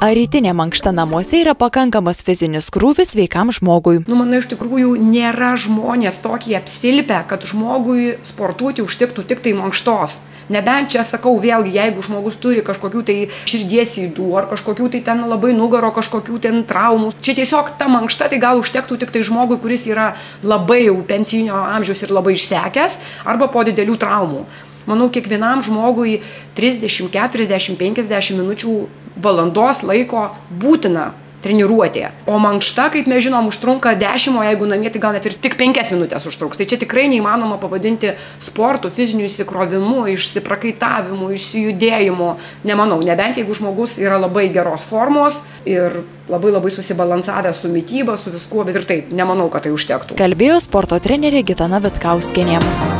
Ar rytinė mankšta namuose yra pakankamas fizinis krūvis sveikam žmogui? Nu, manau, iš tikrųjų nėra žmonės tokie apsilpę, kad žmogui sportuoti užtektų tik tai mankštos. Nebent čia sakau vėlgi, jeigu žmogus turi kažkokių tai širdies įdų ar kažkokių tai ten labai nugaro, kažkokių ten traumų. Čia tiesiog ta mankšta tai gal užtektų tik tai žmogui, kuris yra labai jau pensinio amžiaus ir labai išsekęs arba po didelių traumų. Manau, kiekvienam žmogui 30, 40, 50 minučių valandos laiko būtina treniruotė. O mankšta, kaip mes žinom, užtrunka 10, o jeigu namie, tai gal net ir tik 5 minutės užtruks. Tai čia tikrai neįmanoma pavadinti sportu, fiziniu įsikrovimu, išsiprakaitavimu, išsijudėjimu. Nemanau, nebent jeigu žmogus yra labai geros formos ir labai labai susibalansavęs su mytyba, su viskuo, bet ir tai nemanau, kad tai užtektų. Kalbėjo sporto trenerė Gitana Vitkauskenė.